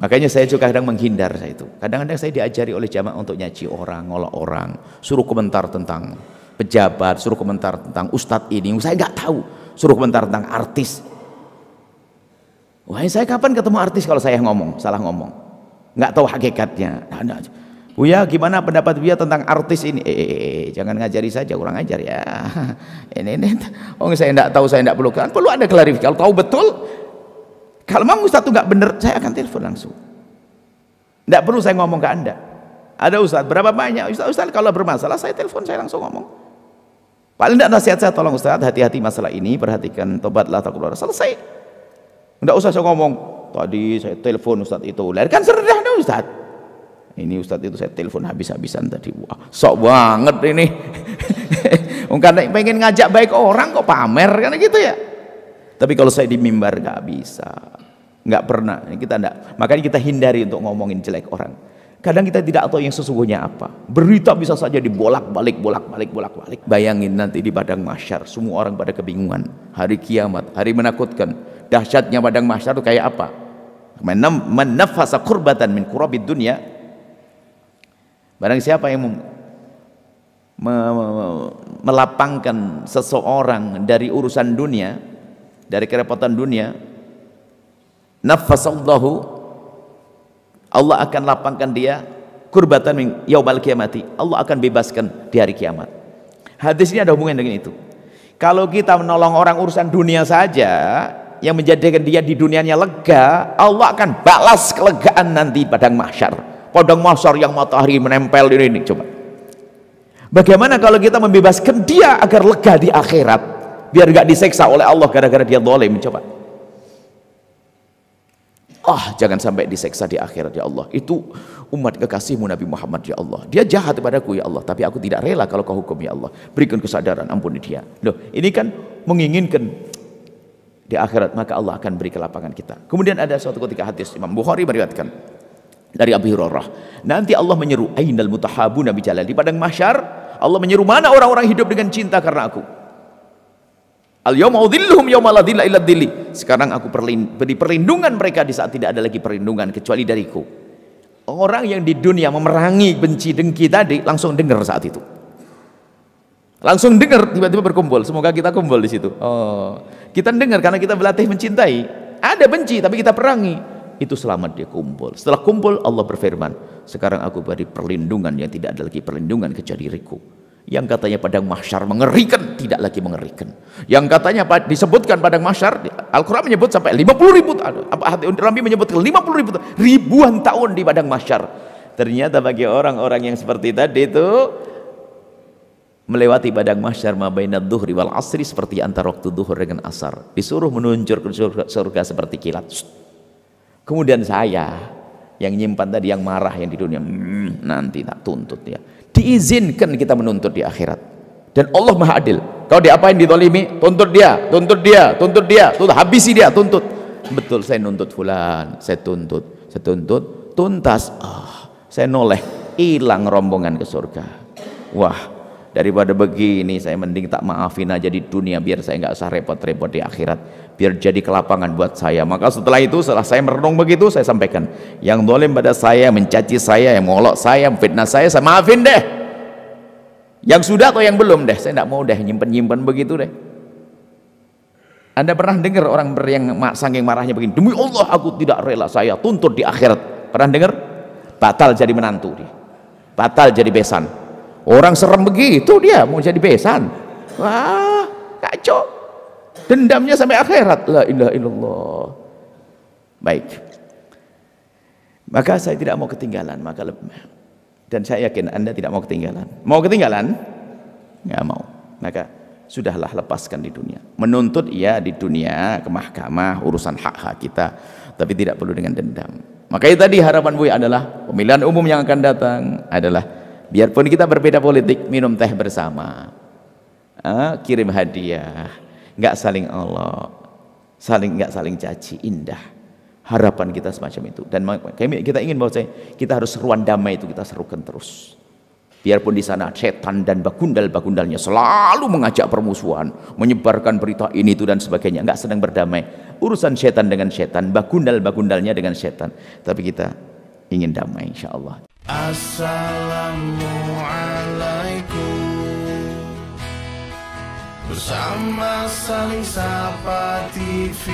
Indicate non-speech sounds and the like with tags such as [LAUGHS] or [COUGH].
Makanya saya juga kadang menghindar saya itu. Kadang-kadang saya diajari oleh jamaah untuk nyaci orang, ngolok orang, suruh komentar tentang pejabat, suruh komentar tentang ustadz ini. Saya nggak tahu. Suruh komentar tentang artis. Wah, saya kapan ketemu artis kalau saya ngomong, salah ngomong. Nggak tahu hakikatnya. Buya gimana pendapat Buya tentang artis ini? Eh, eh, eh, jangan ngajari saja, kurang ajar ya. [LAUGHS] Ini, ini. Oh, saya enggak tahu, saya enggak perlu kan. Perlu ada klarifikasi. Kalau tahu betul, kalau memang Ustaz itu enggak benar, saya akan telepon langsung. Enggak perlu saya ngomong ke Anda. Ada Ustaz, berapa banyak? Ustaz, Ustaz kalau bermasalah, saya telepon, saya langsung ngomong. Paling enggak nasihat saya, tolong Ustaz, hati-hati masalah ini, perhatikan, tobatlah, takut selesai. Enggak usah saya ngomong, tadi saya telepon Ustaz itu, kan sederhana Ustaz. Ini Ustadz itu saya telepon habis-habisan tadi. Wah, sok banget ini. [LAUGHS] Karena pengen ngajak baik orang kok pamer kan gitu ya. Tapi kalau saya di mimbar nggak bisa, nggak pernah. Kita enggak. Makanya kita hindari untuk ngomongin jelek orang. Kadang kita tidak tahu yang sesungguhnya apa. Berita bisa saja dibolak-balik, bolak-balik, bolak-balik. Bayangin nanti di padang mahsyar, semua orang pada kebingungan. Hari kiamat, hari menakutkan. Dahsyatnya padang mahsyar itu kayak apa? Menafasa kurbatan min kurabid dunia Barang siapa yang me, me, melapangkan seseorang dari urusan dunia, dari kerepotan dunia, nafasallahu Allah akan lapangkan dia kurbatan min kiamati. Allah akan bebaskan di hari kiamat. Hadis ini ada hubungan dengan itu. Kalau kita menolong orang urusan dunia saja yang menjadikan dia di dunianya lega, Allah akan balas kelegaan nanti padang mahsyar padang mahsyar yang matahari menempel ini, ini coba bagaimana kalau kita membebaskan dia agar lega di akhirat biar gak diseksa oleh Allah gara-gara dia zalim coba. Ah jangan sampai diseksa di akhirat ya Allah. Itu umat kekasihmu Nabi Muhammad ya Allah. Dia jahat kepadaku ya Allah. Tapi aku tidak rela kalau kau hukum ya Allah. Berikan kesadaran ampuni dia. Loh ini kan menginginkan di akhirat maka Allah akan beri kelapangan kita. Kemudian ada suatu ketika hadis Imam Bukhari meriwayatkan dari Abu Hurairah. Nanti Allah menyeru ainal mutahabuna bi jalal di padang mahsyar Allah menyeru mana orang-orang hidup dengan cinta karena aku. Al. Sekarang aku beri perlindungan mereka di saat tidak ada lagi perlindungan kecuali dariku. Orang yang di dunia memerangi benci dengki tadi langsung dengar saat itu. Langsung dengar tiba-tiba berkumpul. Semoga kita kumpul di situ. Oh, kita dengar karena kita berlatih mencintai. Ada benci tapi kita perangi itu selamat dia kumpul. Setelah kumpul Allah berfirman, sekarang aku beri perlindungan yang tidak ada lagi perlindungan kecuali diriku. Yang katanya padang mahsyar mengerikan, tidak lagi mengerikan. Yang katanya disebutkan padang mahsyar, Al-Quran menyebut sampai 50 ribu, apa Nabi menyebut 50 ribu, ribuan tahun di padang mahsyar. Ternyata bagi orang-orang yang seperti tadi itu, melewati padang mahsyar mabainad duhri wal asri seperti antara waktu duhur dengan asar. Disuruh menuncur ke surga, surga seperti kilat. Kemudian saya yang nyimpan tadi yang marah yang di dunia, hmm, nanti tak tuntut ya. Diizinkan kita menuntut di akhirat. Dan Allah Maha Adil. Kau diapain ditolimi? Tuntut dia, tuntut dia, tuntut dia, tuntut habisi dia, tuntut. Betul saya nuntut fulan, saya tuntut, saya tuntut, tuntas. Oh, saya noleh, hilang rombongan ke surga. Wah, daripada begini saya mending tak maafin aja di dunia biar saya nggak usah repot-repot di akhirat. Biar jadi kelapangan buat saya. Maka setelah itu setelah saya merenung begitu saya sampaikan yang dolim pada saya mencaci saya yang mengolok saya fitnah saya saya maafin deh. Yang sudah atau yang belum deh? Saya tidak mau deh nyimpen-nyimpen begitu deh. Anda pernah dengar orang yang saking marahnya begini demi Allah aku tidak rela saya tuntut di akhirat. Pernah dengar? Batal jadi menantu dia. Batal jadi besan orang serem begitu dia mau jadi besan. Wah kacau. Dendamnya sampai akhirat. La ilaha illallah. Baik. Maka saya tidak mau ketinggalan maka dan saya yakin anda tidak mau ketinggalan. Mau ketinggalan? Nggak mau. Maka sudahlah lepaskan di dunia. Menuntut ya di dunia ke mahkamah urusan hak-hak kita. Tapi tidak perlu dengan dendam. Makanya tadi harapan Buya adalah pemilihan umum yang akan datang adalah biarpun kita berbeda politik minum teh bersama. Ah, kirim hadiah. Nggak saling Allah saling nggak saling caci indah. Harapan kita semacam itu. Dan kita ingin bahwa kita harus seruan damai itu kita serukan terus. Biarpun di sana setan dan bagundal-bagundalnya selalu mengajak permusuhan menyebarkan berita ini itu dan sebagainya. Nggak sedang berdamai. Urusan setan dengan setan, bagundal-bagundalnya dengan setan. Tapi kita ingin damai insya Allah. Assalamualaikum. Bersama saling sapa TV